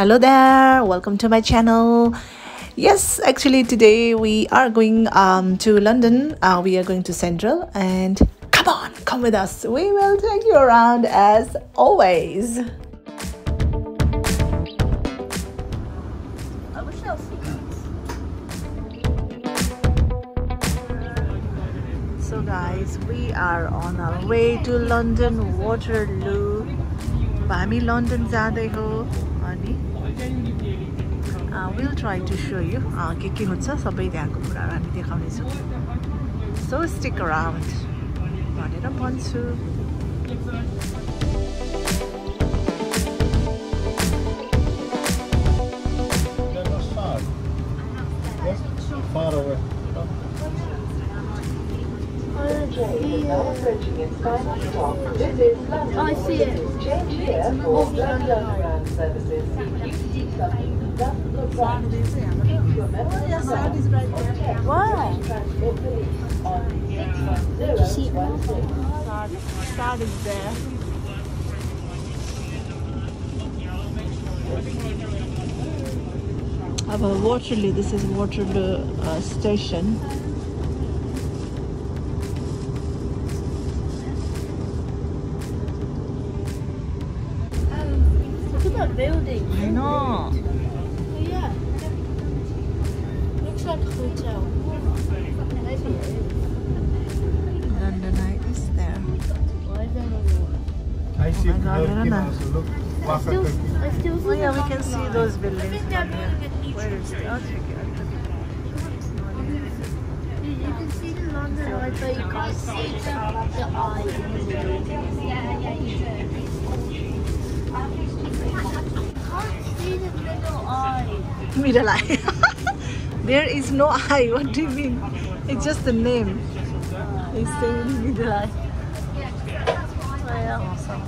hello there welcome to my channel. Yes actually today we are going um, to london. Uh, we are going to central and come on come with us. We will take you around as always so guys we are on our way to london waterloo. हामी London जाँदै हो अनि will try to show you के के हुन्छ सबै त्यहाँको कुराहरू हामी देखाउनेछौँ। सो स्टिक अराउन्ड भनेर भन्छु। I see it. Change here for Underground services. Keep your memories right. Wow. Transmit police on See it. 61016. Start is there. About Waterloo, this is Waterloo uh, station. It is. There. I see Oh I. I see Oh yeah, we can see those buildings from here. see the London Eye, but you can't see the, eye. Yeah, yeah, you can't see the little eye. Middle eye. there is no eye. What do you mean? It's just the name. It's saying eye. Oh, yeah.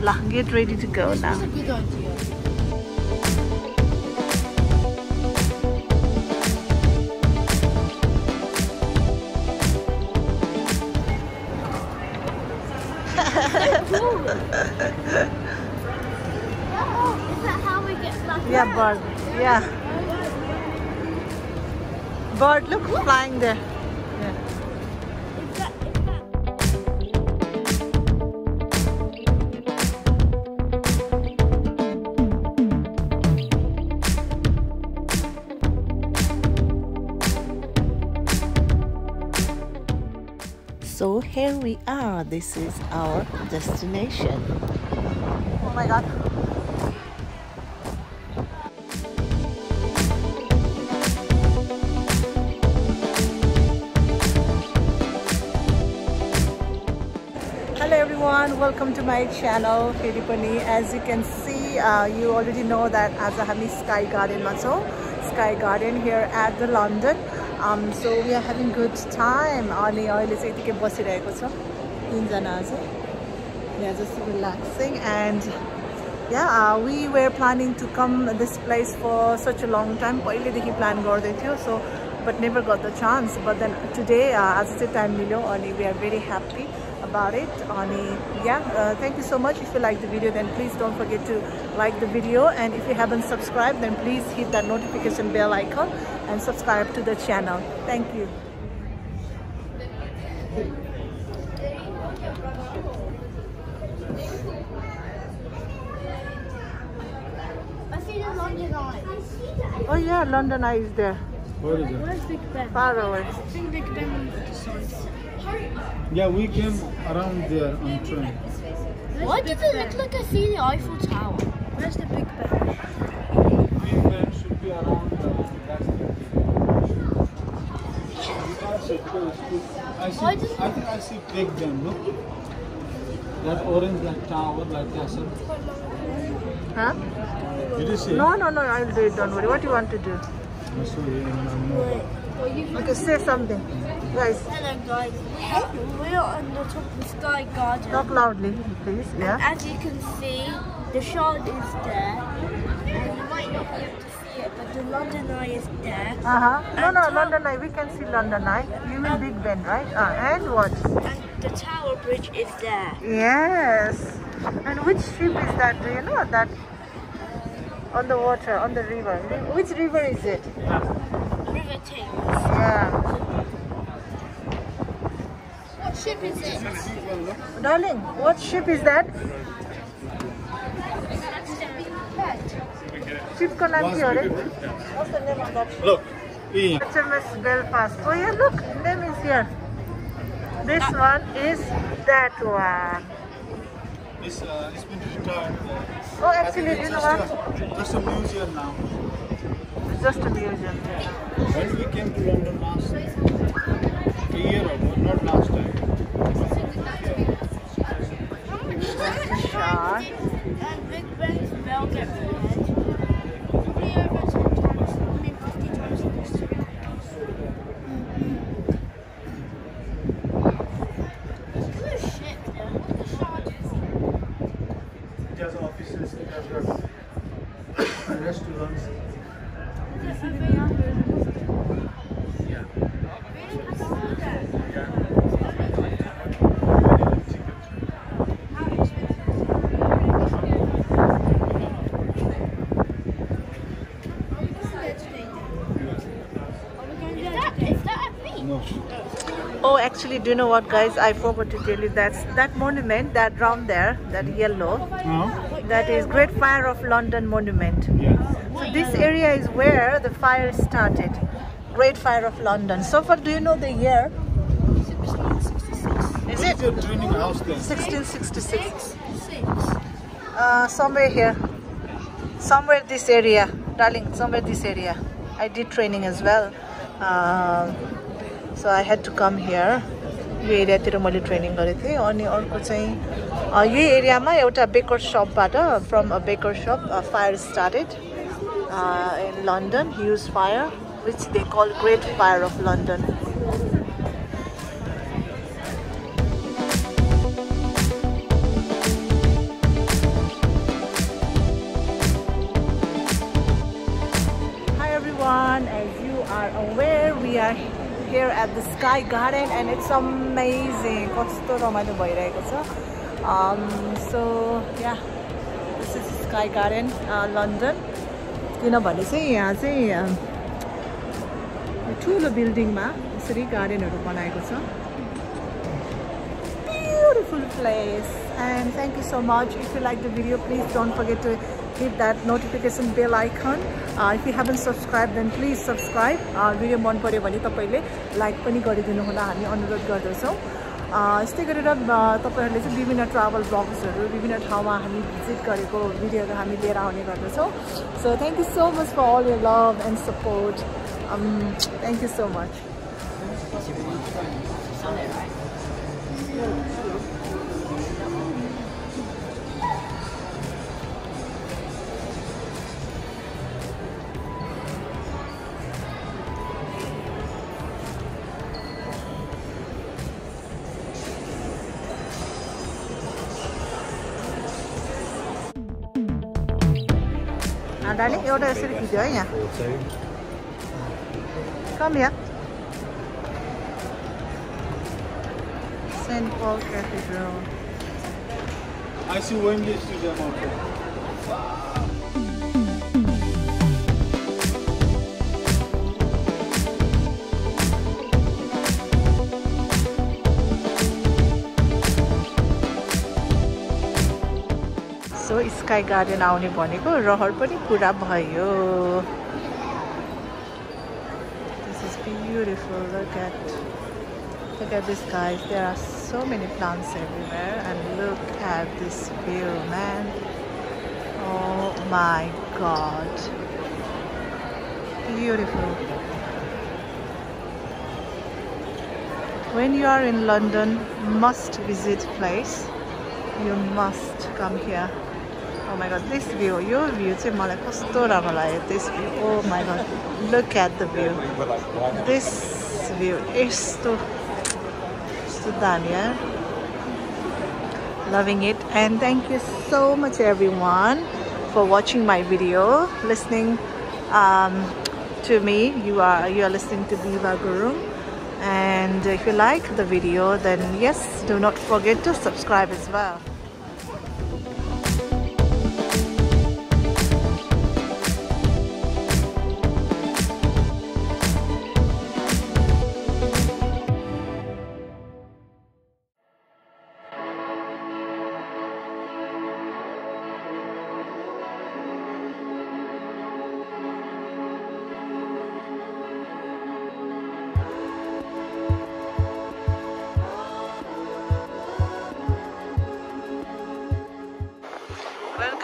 La, get ready to go now. Yeah, bird. Yeah. Bird, look, flying there. Yeah. Is that, is that... So here we are. This is our destination. Oh my god. Welcome to my channel फेरि पनि as you can see you already know that आज हामी sky गार्डनमा छौँ sky garden here at the London so we are having good time अनि अहिले चाहिँ यतिकै बसिरहेको छ तिनजना आज यहाँ just relaxing and yeah we were planning to come this place for such a long time पहिल्यैदेखि प्लान गर्दै थियो so but never got the chance but then today आज चाहिँ टाइम मिल्यो अनि we are very happy about it अनि yeah uh, thank you so much. If you like the video then please don't forget to like the video. And if you haven't subscribed then please hit that notification bell icon and subscribe to the channel. Thank you. I see the London Eye. oh yeah London Eye is there Where is it? Where's Big Ben? far away I think Big Ben is the side. Yeah, we came around there on train. Why does it look like I see the Eiffel Tower? Where's the Big Ben? Big Ben should be around the You can't see because it's too- I see, Why I think I see Big Ben, look. That orange, that tower, like castle. huh Did you see? no no no I'll do it don't worry what do you want to do I saw it in my mobile. okay say something guys Hello guys. We're on the top of Sky Garden. talk loudly please yeah As you can see, the shard is there. And you might not be able to see it, but the London Eye is there. Uh-huh. No, no, London Eye. We can see London Eye. You mean Big Ben, right? Uh, and what? And the Tower Bridge is there. Yes. And which ship is that? Do you know that? On the water, on the river. Which river is it? River Thames. Yeah. What ship is it? Darling, what ship is that? Ship ko naam kya hai? What's the name of that ship? Look, yeah. HMS Belfast. Oh yeah, look, name is here. This one is that one. It's, uh, it's been retired. Oh, I think actually, you know just what? a, just a museum now. It's just a museum. When we came to London last a year ago, not last time. Shah. And Big Ben's Belgium Bridge. Probably over 10 times, I mean 50 times the distance. Look at the ship there. Look at the charges. It has offices, it has got restaurants. Is that, is that? No. Oh, actually, do you know what, guys? I forgot to tell you that's that monument, that round there, that yellow, No? that is Great Fire of London Monument. Yeah. So this area is where the fire started. Great Fire of London. So far, do you know the year? Is it It's a training house then. 1666? Uh, somewhere here. Somewhere this area. Darling, somewhere this area. I did training as well. Um, so I had to come here. यो एरियातिर मैले training गरेको थिएँ अनि अर्को चाहिँ यही एरियामा एउटा baker सपबाट from a baker shop fire started in London huge fire which they call great fire of London here at the Sky Garden and it's amazing Kotsuto Romano bai rahe kasa So yeah This is Sky Garden London You know what is here? Here is the The building in the Tula This is the garden Beautiful place And thank you so much If you like the video please don't forget to hit that notification bell icon. Uh, if you haven't subscribed then please subscribe. Uh, video मन पऱ्यो भने तपाईँले like पनि गरिदिनु होला हामी अनुरोध गर्दछौँ. Uh, यस्तै गरेर uh, तपाईँहरूले चाहिँ विभिन्न ट्राभल ब्लग्सहरू विभिन्न ठाउँमा हामी भिजिट गरेको भिडियोहरू हामी लिएर आउने गर्दछौँ. So thank you so much for all your love and support thank you so much Nah, Dani ya udah sini videonya. Kamu ya Saint Paul Cathedral. I see Wembley Stadium out there. Sky garden आउने भनेको रहर पनि पुरा भयो This is beautiful. Look at look at this guys. There are so many plants everywhere and look at this view man. Oh my god. Beautiful. When you are in London, must visit place. You must come here. Oh my god, this view, your view, Timale, कस्तो राम्रो लाग्यो this view. Oh my god, look at the view. This view, is to दामी Loving it and thank you so much everyone for watching my video, listening um, to me. You are you are listening to Biva Gurung and if you like the video then yes do not forget to subscribe as well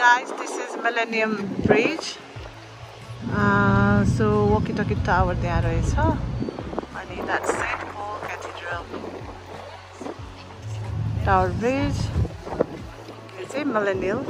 guys, this is Millennium Bridge. Uh, so walkie-talkie tower there is, huh? Money, that's St. Paul Cathedral. Tower Bridge. It's a see Millennium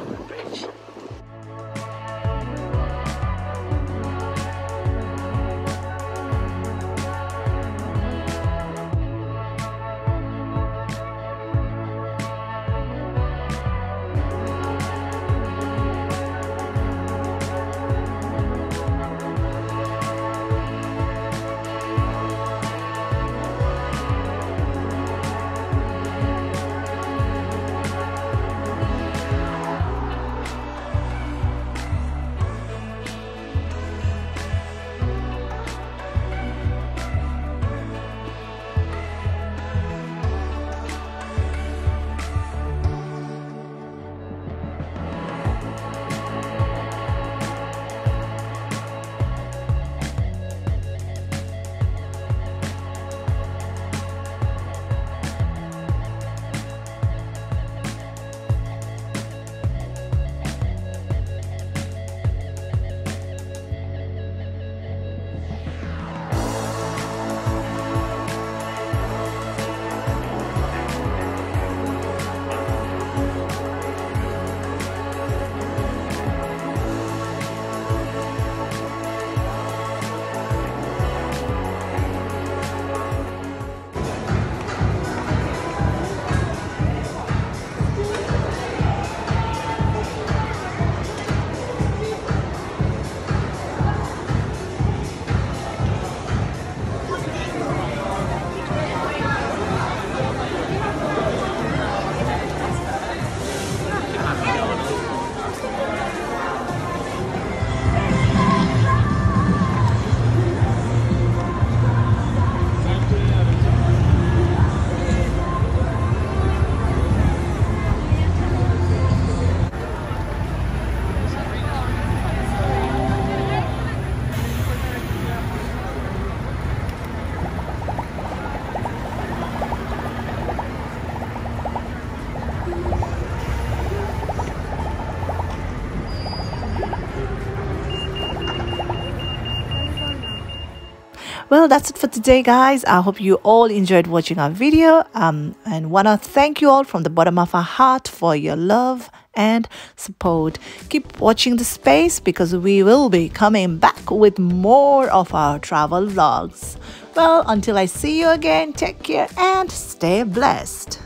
well that's it for today guys. I hope you all enjoyed watching our video. Um, and want to thank you all from the bottom of our heart for your love and support. Keep watching the space because we will be coming back with more of our travel vlogs. Well until i see you again take care and stay blessed